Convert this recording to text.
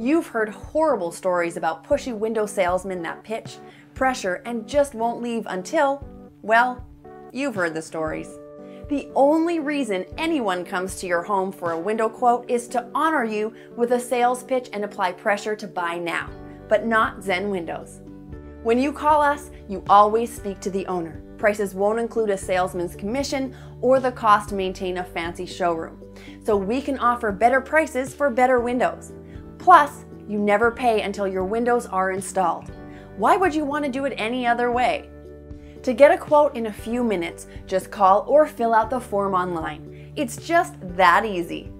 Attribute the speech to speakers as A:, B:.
A: You've heard horrible stories about pushy window salesmen that pitch, pressure, and just won't leave until, well, you've heard the stories. The only reason anyone comes to your home for a window quote is to honor you with a sales pitch and apply pressure to buy now, but not Zen Windows. When you call us, you always speak to the owner. Prices won't include a salesman's commission or the cost to maintain a fancy showroom. So we can offer better prices for better windows. Plus, you never pay until your windows are installed. Why would you want to do it any other way? To get a quote in a few minutes, just call or fill out the form online. It's just that easy.